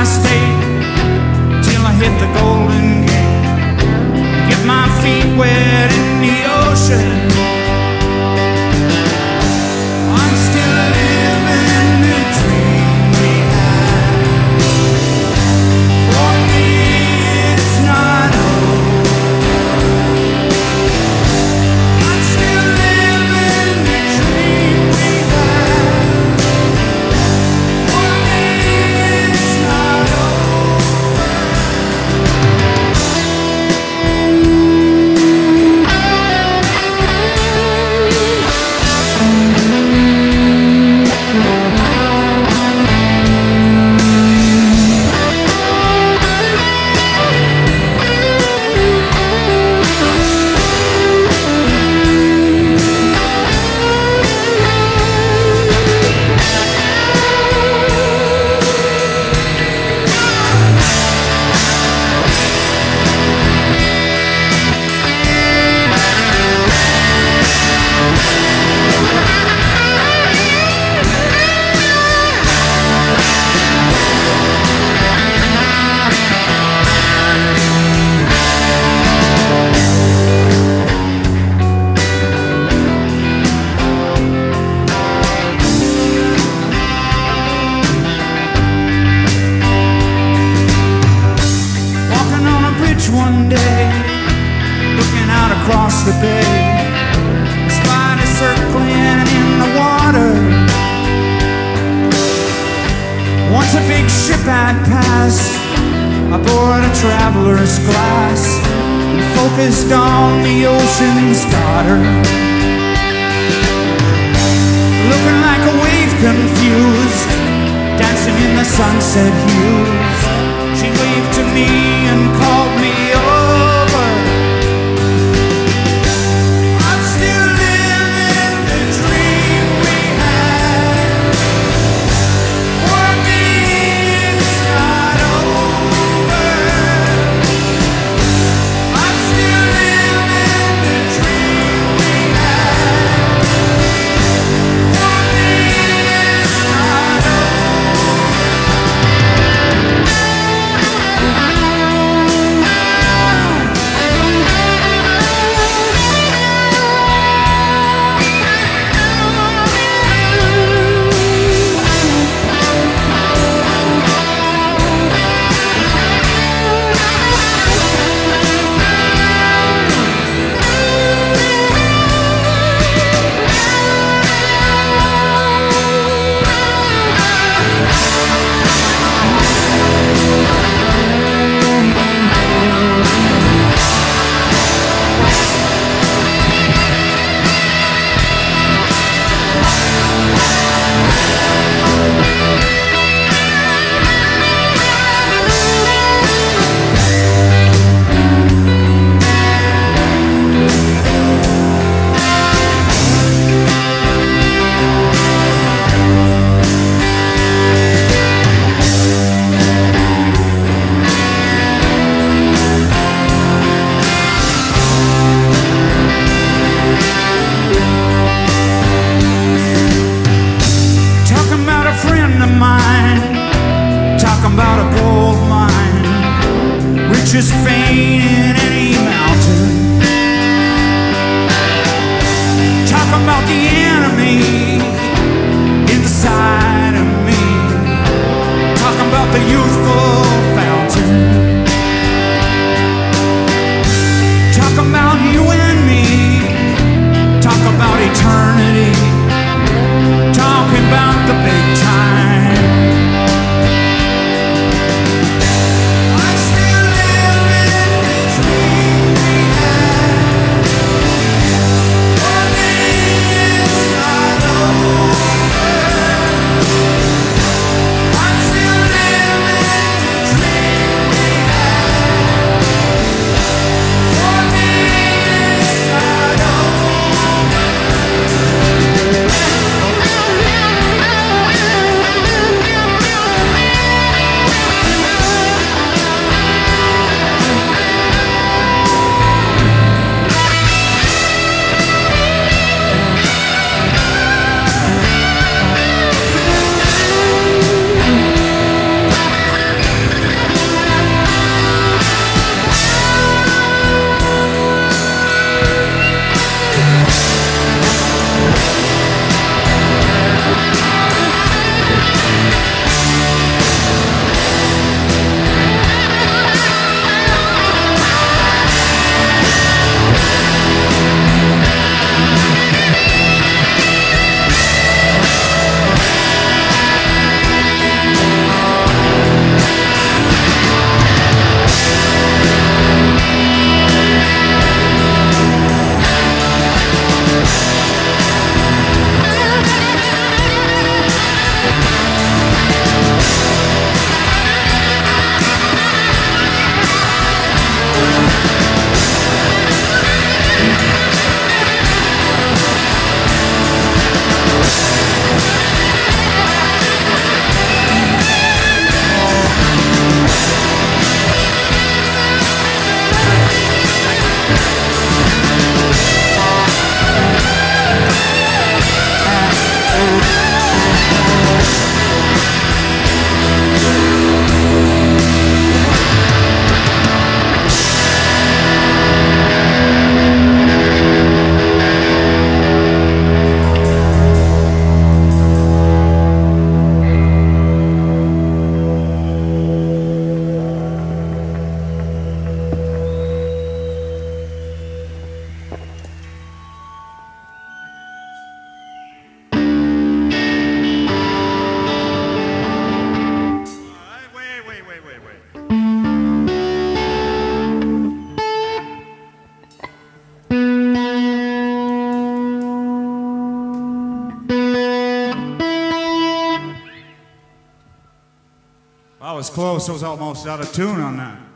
I stay till I hit the golden gate. Get my feet wet in the ocean. was close. I was almost out of tune on that.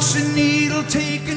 Watched the needle take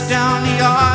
down the aisle.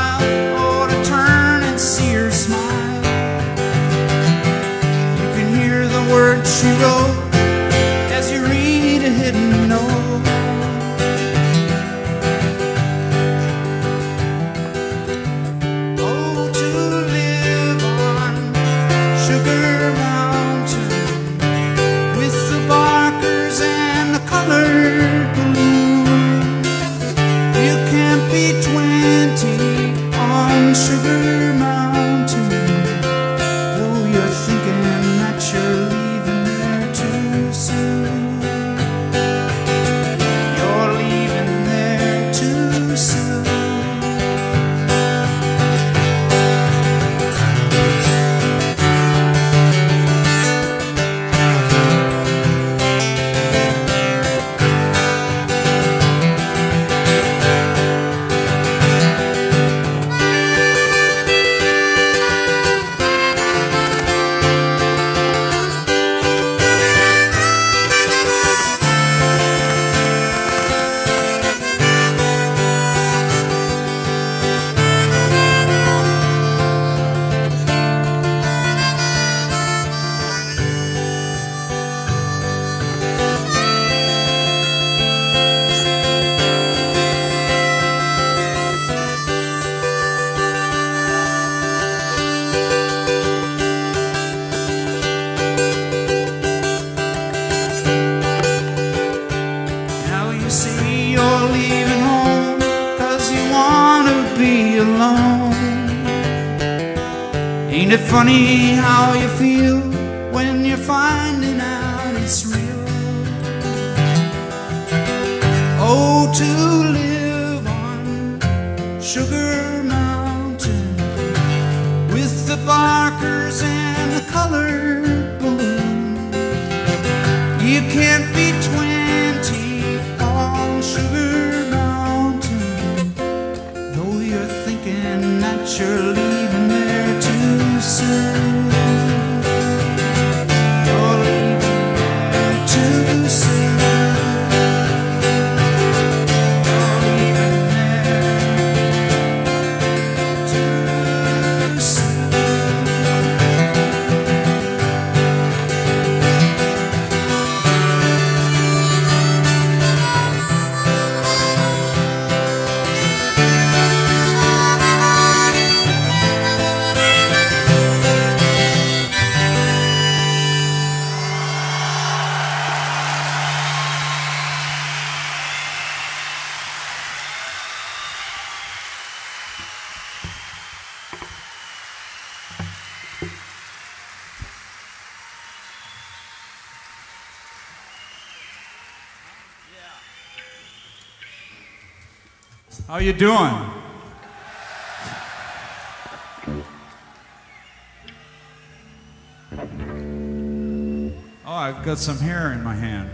How you doing? Oh, I've got some hair in my hand.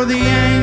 For the angry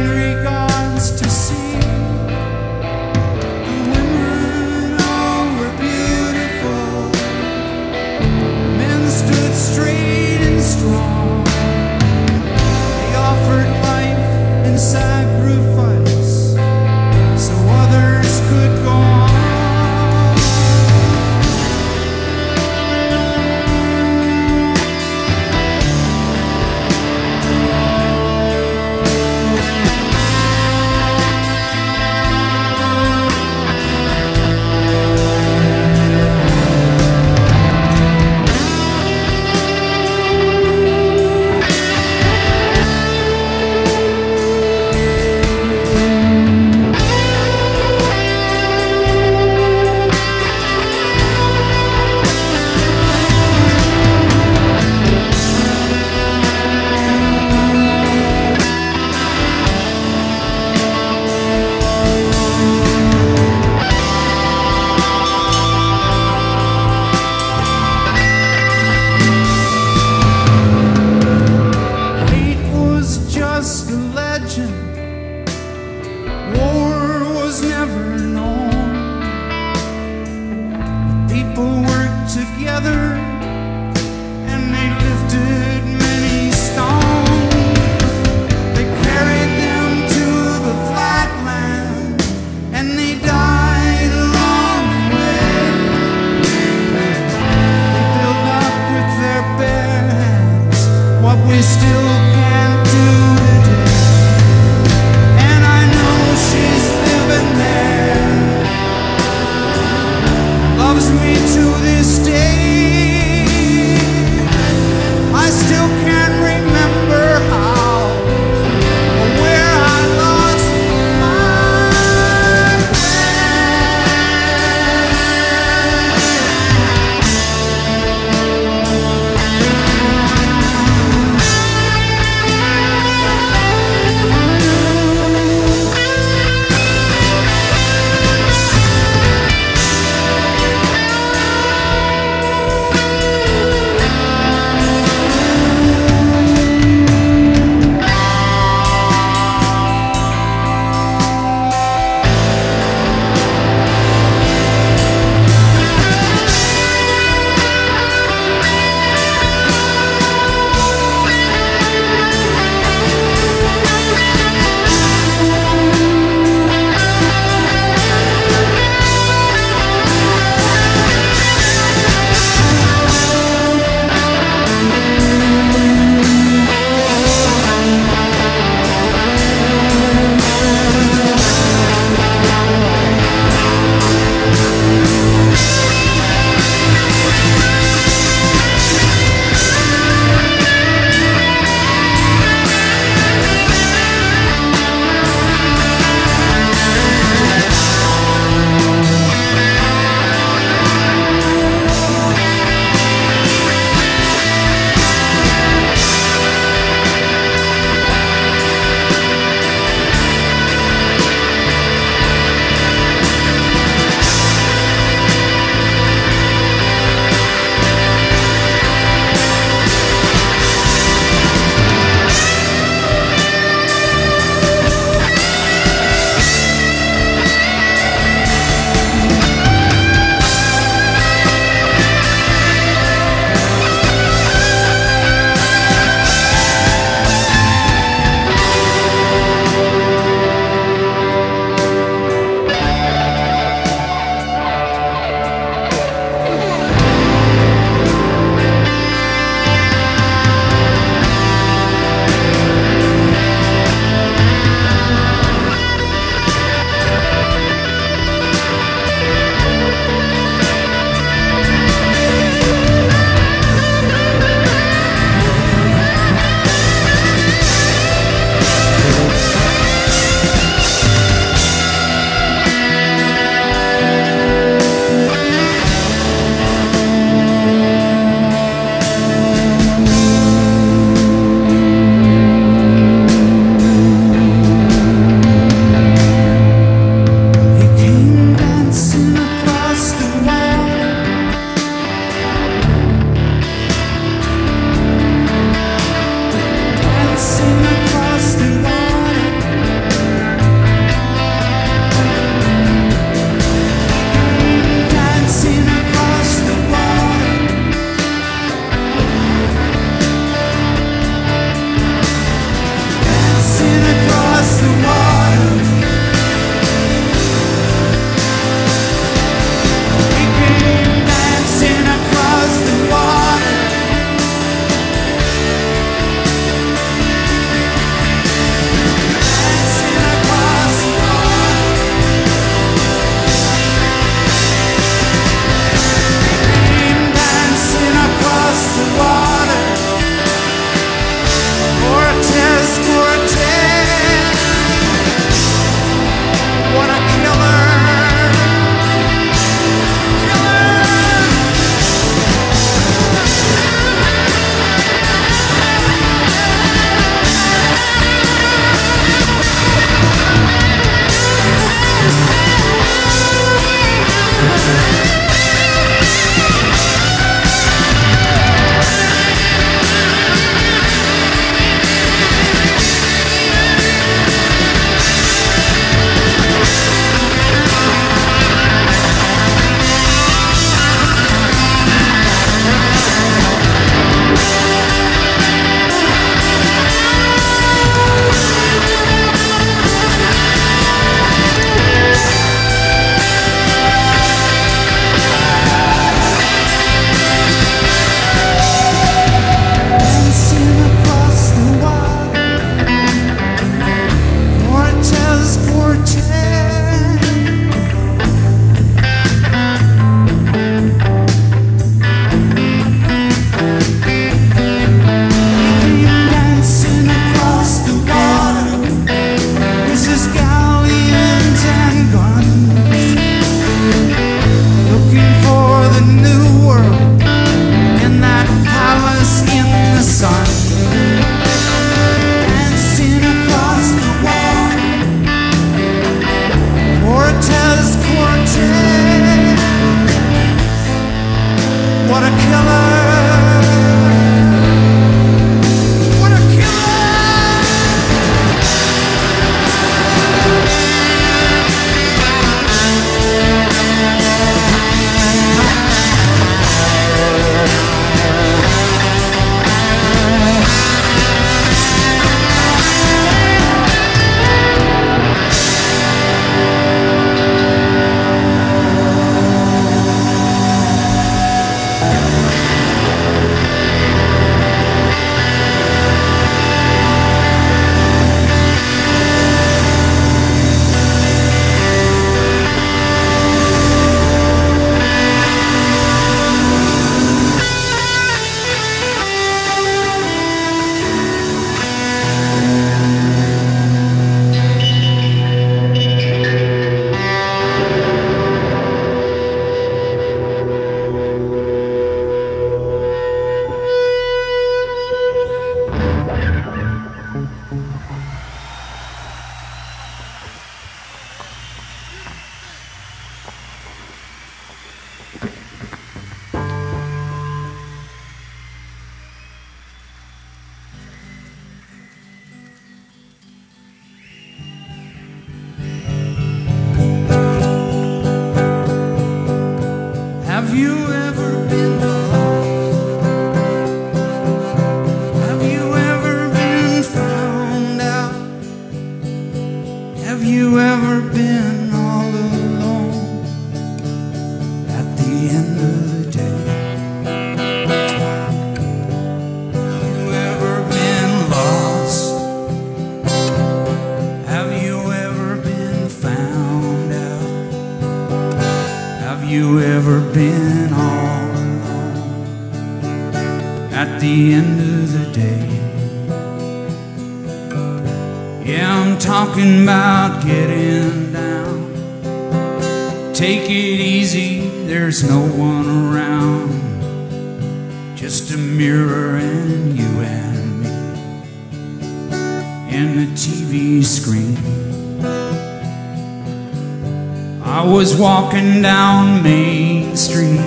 was walking down Main Street.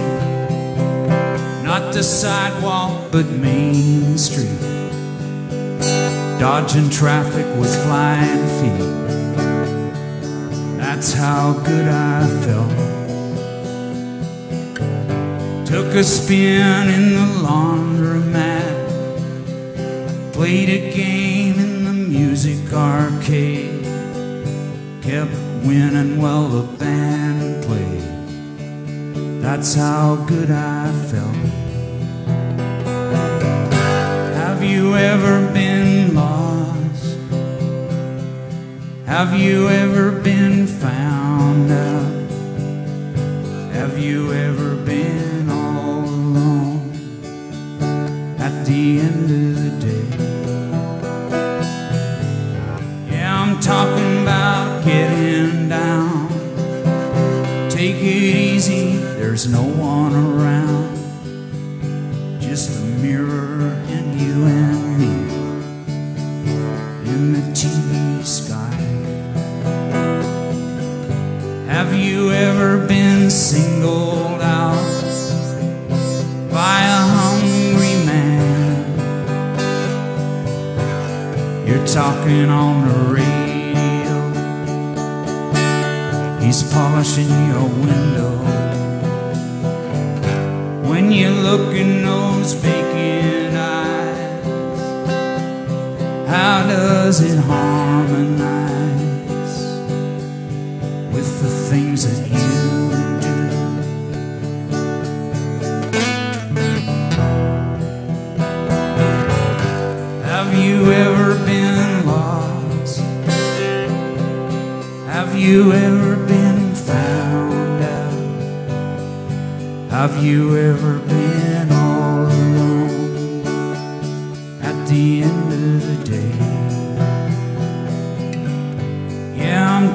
Not the sidewalk, but Main Street. Dodging traffic with flying feet. That's how good I felt. Took a spin in the laundromat. Played a game in the music arcade. Kept winning while the band played. That's how good I felt. Have you ever been lost? Have you ever been found out? Have you ever been all alone at the end of the day? Yeah, I'm talking about getting there's no one around. Just a mirror and you and me in the TV sky. Have you ever been singled out by a hungry man? You're talking on the radio. He's polishing your window. Look in those vacant eyes, how does it harmonize with the things that you do? Have you ever been lost? Have you ever been found out? Have you ever been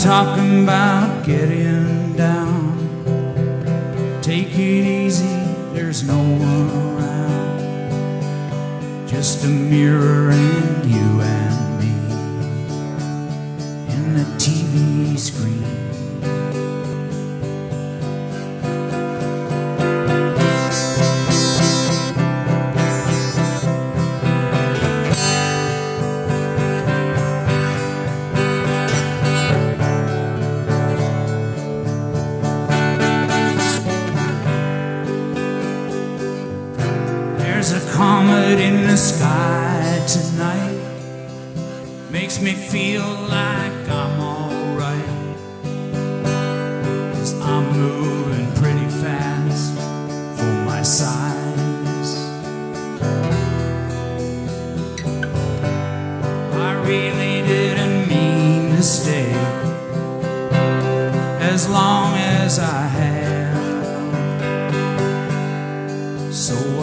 talking about getting down. Take it easy, there's no one around. Just a mirror as long as I have. So